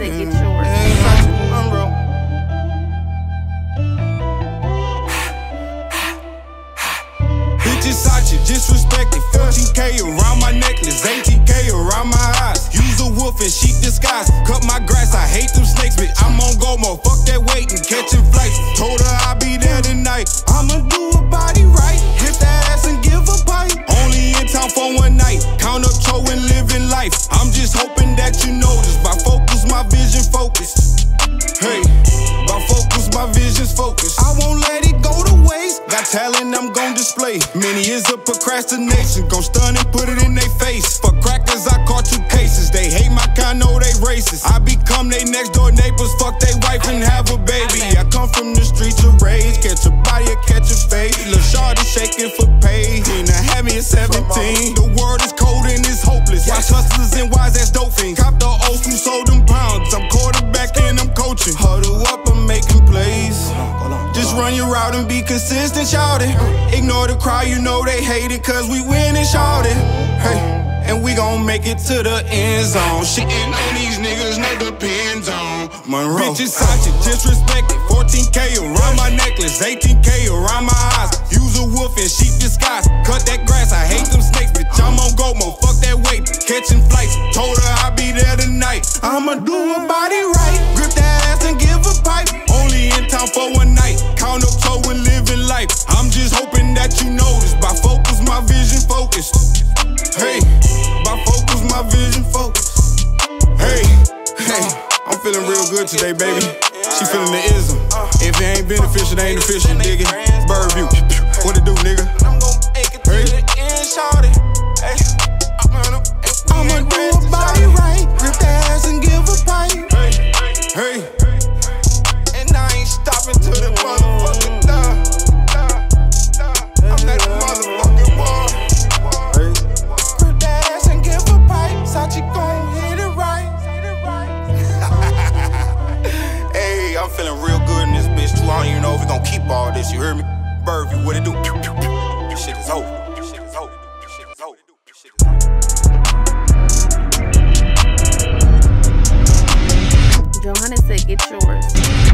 say get yours. I'm real. Bitches hot, you disrespected. 14K around my necklace, 18K around my eyes. Use a wolf in sheep disguise. Cut my grass, I hate them snakes, bitch. I'm on go more. fuck that waiting, catching flights. Told her I'll be there tonight. I'ma do a body right, hit that ass and give a bite. Only in town for one night. Count up, toe and living life. I'm just hoping that you notice by Talent I'm gon' display. Many is a procrastination. Gon' stun and put it in their face. For crackers, I caught two cases. They hate my kind, know they racist. I become they next door neighbors. Fuck they wife and have a baby. I come from the streets of rage. Catch a body or catch a fade. Lashard shawty shaking for pay. Queen, I had me at 17. The world is cold and it's hopeless. Watch hustlers and wise ass dope fiends. Cop the old school, sold them Just run your route and be consistent, shout it. Ignore the crowd, you know they hate it, cause we win and shout it. Hey. And we gon' make it to the end zone. Shitting on these niggas, no depends on Monroe. Bitches Sachi, disrespected. 14K around my necklace, 18K around my eyes. Use a wolf in sheep disguise. Cut that grass, I hate them snakes, bitch. I'm on go mode, fuck that weight. Catching flights, told her I'd be there tonight. I'ma do a body focused. Hey, by focus, my vision focused. Hey, hey, I'm feeling real good today, baby. She feeling the ism. If it ain't beneficial, it ain't official, nigga. Bird view. What it do, nigga? Hey. I'm feeling real good in this bitch too. I don't know if we gon' keep all this. You heard me? Birdview, what it do? This shit is over. Johanna said, get yours.